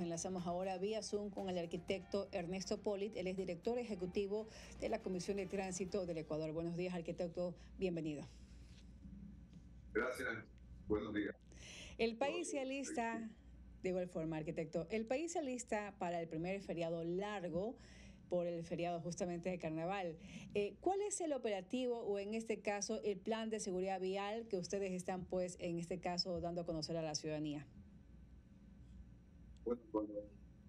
enlazamos ahora vía Zoom con el arquitecto Ernesto Polit. Él es director ejecutivo de la Comisión de Tránsito del Ecuador. Buenos días, arquitecto. Bienvenido. Gracias. Buenos días. El país se alista, de igual forma, arquitecto, el país se alista para el primer feriado largo por el feriado justamente de carnaval. Eh, ¿Cuál es el operativo o en este caso el plan de seguridad vial que ustedes están pues en este caso dando a conocer a la ciudadanía? Bueno, cuando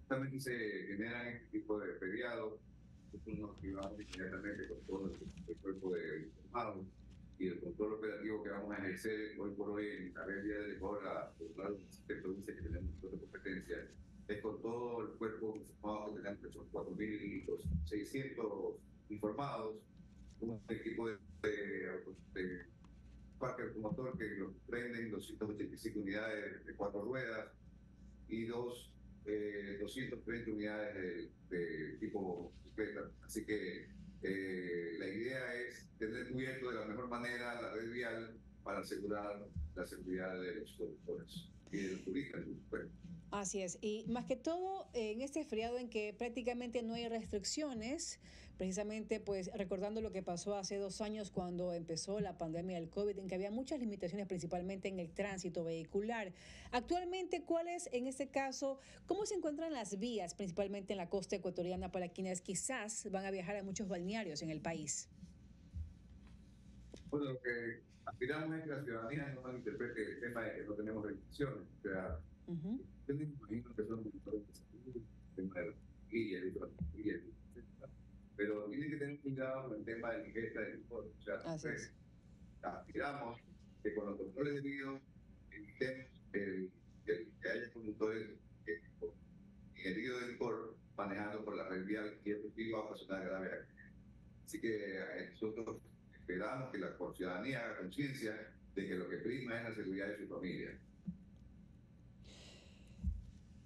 también se generan este tipo de feriados, nosotros nos activamos inmediatamente con todo el, cuerpo de informados y el control operativo que vamos a ejercer hoy por hoy en la red de Cobra, de provincia que tenemos de competencia, es con todo el cuerpo informado que tenemos, que son 4.600 informados, un equipo de, de, de parque automotor que los prenden 285 unidades de cuatro ruedas, y dos, eh, 230 unidades de, tipo bicicleta. Así que eh, la idea es tener cubierto de la mejor manera la red vial para asegurar la seguridad de los conductores y de los turistas. Así es, y más que todo en este feriado en que prácticamente no hay restricciones, precisamente pues recordando lo que pasó hace dos años cuando empezó la pandemia del COVID, en que había muchas limitaciones principalmente en el tránsito vehicular. Actualmente, ¿cuál es en este caso, cómo se encuentran las vías principalmente en la costa ecuatoriana para quienes quizás van a viajar a muchos balnearios en el país? Bueno, lo que aspiramos es que la ciudadanía no malinterprete el tema de que no tenemos restricciones. O sea, Uh Yo me imagino que son de salud, tema de de pero tienen que tener cuidado con el tema de la ingesta del licor. O sea, pues, aspiramos que con los controles debidos evitemos el, el, que haya conductores que con ingerido de licor manejando por la red vial y efectivo a ocasionar grave Así que eh, nosotros esperamos que la ciudadanía haga conciencia de que lo que prima es la seguridad de su familia.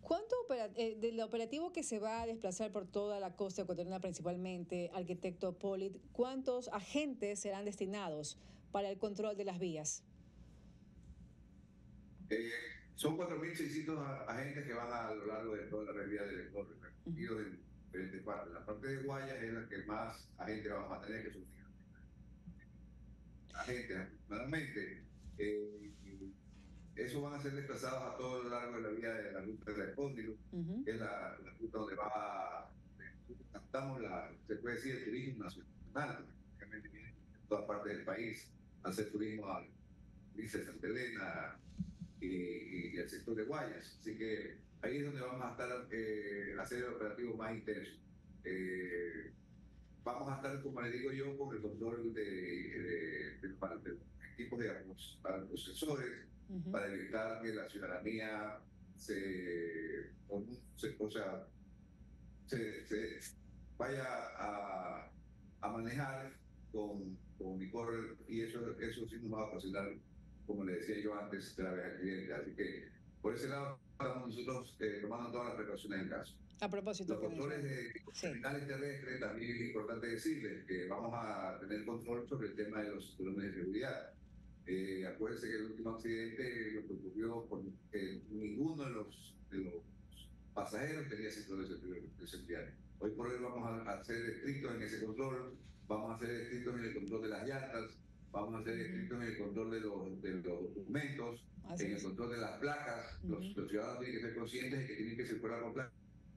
¿Cuánto eh, del operativo que se va a desplazar por toda la costa ecuatoriana principalmente, arquitecto Polit, cuántos agentes serán destinados para el control de las vías? Eh, son 4.600 agentes que van a, lo largo de toda la red del Ecuador, repartidos en diferentes partes. La parte de Guayas es la que más agentes vamos a tener, que son agentes aproximadamente. Eh, eso van a ser desplazados a todo lo largo de la vía de la ruta de la que es la, ruta donde va, captamos la, se puede decir, el turismo nacional, prácticamente viene de todas partes del país, hacer turismo al de Santa Elena y, el sector de Guayas. Así que ahí es donde vamos a estar, eh, hacer el operativo más intenso. Eh, vamos a estar, como le digo yo, con el control de, de, de, de equipos de, para los procesores, para evitar que la ciudadanía se, o sea, se, vaya a, a, manejar con, con licor y eso, eso sí nos va a facilitar, como le decía yo antes, vez cliente. Así que por ese lado estamos nosotros eh, tomando todas las precauciones en caso. A propósito. Los controles de terminales terrestres, también es importante decirles que vamos a tener control sobre el tema de los drones de seguridad. Eh, acuérdense que el último accidente lo que ocurrió porque ninguno de los, de los pasajeros tenía cinturón de seguridad. Hoy por hoy vamos a, ser estrictos en ese control, vamos a ser estrictos en el control de las llantas, vamos a ser estrictos en el control de los, de los documentos, en el control de las placas. los, ciudadanos tienen que ser conscientes de que tienen que circular con placas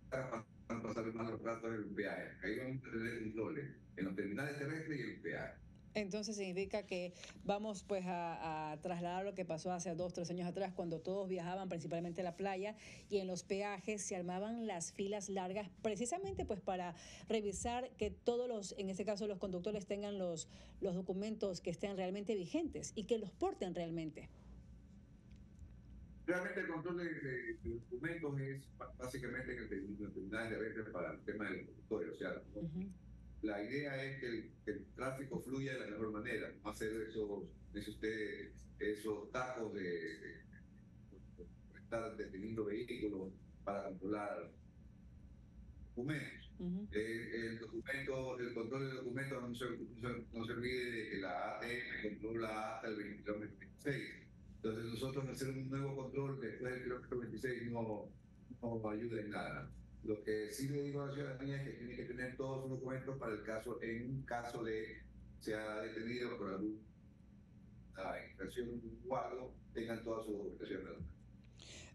para pasar más los gastos del peaje. Ahí vamos a tener controles en los terminales terrestres y el peaje. Entonces significa que vamos pues a, trasladar lo que pasó hace dos, tres años atrás cuando todos viajaban principalmente a la playa y en los peajes se armaban las filas largas precisamente pues para revisar que todos los, en este caso los conductores tengan los, los documentos que estén realmente vigentes y que los porten realmente. Realmente el control de, documentos es básicamente en el terminal de veces para el tema del conductor, o sea, la idea es que el, tráfico fluya de la mejor manera, no hacer esos, dice usted, esos tacos de, estar deteniendo vehículos para controlar documentos. el, documento, el control de documentos no se, no se, olvide de que la ATM controla hasta el kilómetro 26. Entonces nosotros hacer un nuevo control después del kilómetro 26 no, no ayuda en nada. Lo que sí le digo a la ciudadanía es que tiene que tener todos sus documentos para el caso, en caso de sea detenido por alguna infracción o algo, tengan toda su documentación.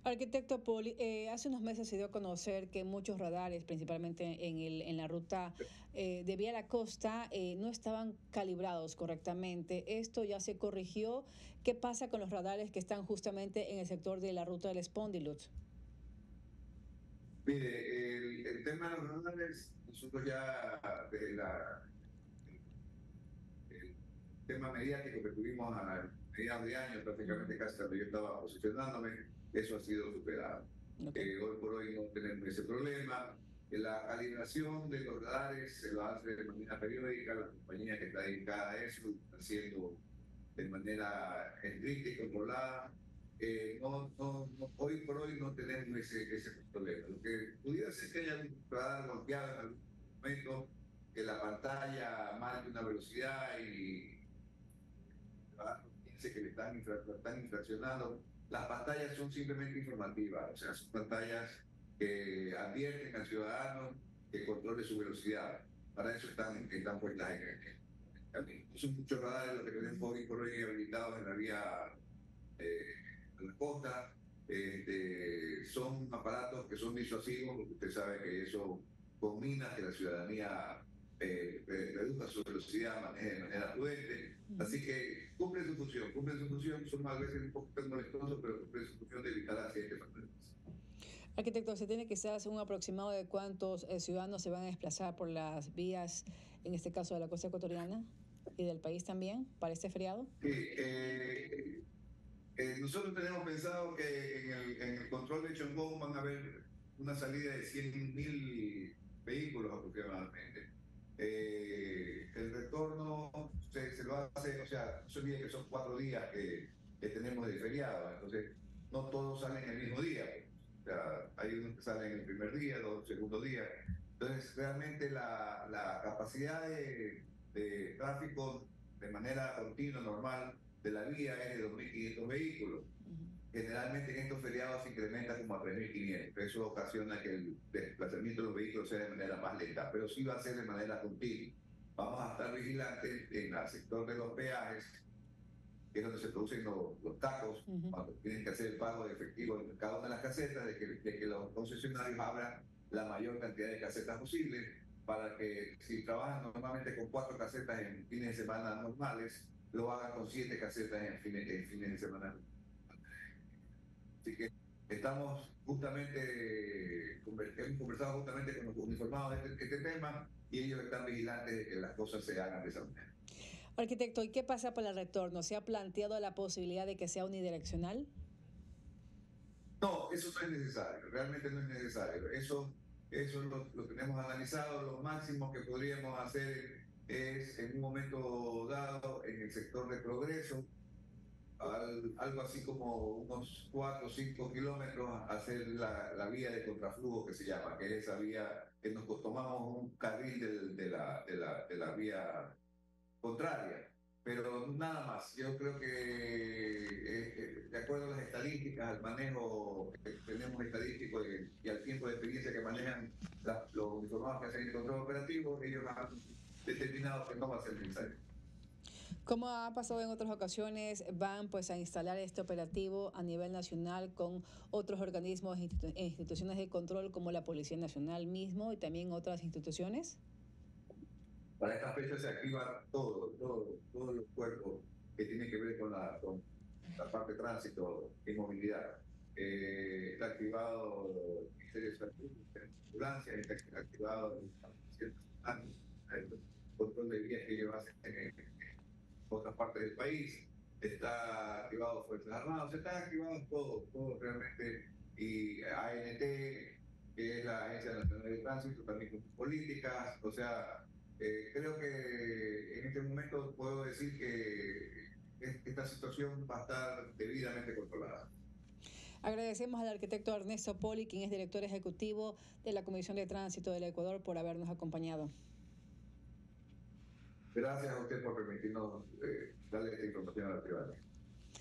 Arquitecto Poli, eh, hace unos meses se dio a conocer que muchos radares, principalmente en, el, en la ruta eh, de vía la costa, eh, no estaban calibrados correctamente. Esto ya se corrigió. ¿Qué pasa con los radares que están justamente en el sector de la ruta del Spondilut? Mire, el, tema de los radares, nosotros ya de la, el tema mediático que tuvimos a mediados de año, prácticamente casi cuando yo estaba posicionándome, eso ha sido superado. Eh, hoy por hoy no tenemos ese problema. La calibración de los radares se lo hace de manera periódica, la compañía que está dedicada a eso está haciendo de manera estricta y controlada. Eh, no, no, hoy por hoy no tenemos ese, ese problema. Lo que pudiera ser que haya un radar golpeado en algún momento, que la pantalla marque una velocidad y piense que le están, están infraccionando las pantallas son simplemente informativas, o sea, son pantallas que advierten al ciudadano que controle su velocidad. Para eso están, están puestas en el. Son muchos radares los que tenemos hoy por hoy habilitados en la vía eh, de la costa. Este, son aparatos que son disuasivos, porque usted sabe que eso combina que la ciudadanía eh, eh, reduzca su velocidad, maneje de manera prudente. Así que cumple su función, cumple su función, son más veces un poco molestosos, pero cumple su función de evitar accidentes fatales. Arquitecto, ¿se tiene hacer un aproximado de cuántos eh, ciudadanos se van a desplazar por las vías, en este caso de la costa ecuatoriana y del país también, para este feriado? Sí, eh, nosotros tenemos pensado que en el, en el control de Chongón van a haber una salida de 100.000 vehículos aproximadamente. Eh, el retorno se, lo hace, o sea, se olvide que son cuatro días que, tenemos de feriado, entonces no todos salen el mismo día. O sea, hay unos que salen el primer día, los segundo día. Entonces, realmente la, la capacidad de, de, tráfico de manera continua, normal, de la vía es de 2.500 vehículos generalmente en estos feriados se incrementa como a 3.500. Eso ocasiona que el desplazamiento de los vehículos sea de manera más lenta, pero sí va a ser de manera continua. Vamos a estar vigilantes en el sector de los peajes, que es donde se producen los, tacos, cuando tienen que hacer el pago de efectivo en cada una de las casetas, de que, de que los concesionarios abran la mayor cantidad de casetas posible para que si trabajan normalmente con cuatro casetas en fines de semana normales, lo hagan con siete casetas en fines, en fines de semana Así que estamos justamente, hemos conversado justamente con los uniformados de este, este, tema y ellos están vigilantes de que las cosas se hagan de esa manera. Arquitecto, ¿y qué pasa para el retorno? ¿Se ha planteado la posibilidad de que sea unidireccional? No, eso no es necesario, realmente no es necesario. Eso, eso lo, lo tenemos analizado, lo máximo que podríamos hacer es en un momento dado sector de progreso, algo así como unos 4 o 5 kilómetros hacer la, la, vía de contraflujo que se llama, que es esa vía que nos tomamos un carril de, la, de, la, de la vía contraria. Pero nada más, yo creo que eh, eh, de acuerdo a las estadísticas, al manejo que tenemos estadístico y, al tiempo de experiencia que manejan los uniformados que hacen el control operativo, ellos han determinado que no va a ser necesario. Como ha pasado en otras ocasiones, van pues a instalar este operativo a nivel nacional con otros organismos e instituciones de control como la Policía Nacional mismo y también otras instituciones. Para esta fecha se activa todo, todo, todos los cuerpos que tienen que ver con la, con la parte de tránsito y movilidad. Eh, está activado el Ministerio de Salud, ambulancia, está activado el control de vías que llevas en otras partes del país, está activado Fuerzas Armadas, están activados todos, todos realmente, y ANT, que es la Agencia Nacional de Tránsito, también con políticas, o sea, eh, creo que en este momento puedo decir que esta situación va a estar debidamente controlada. Agradecemos al arquitecto Ernesto Poli, quien es director ejecutivo de la Comisión de Tránsito del Ecuador, por habernos acompañado. Gracias a usted por permitirnos eh, darle esta información a la ciudadanía.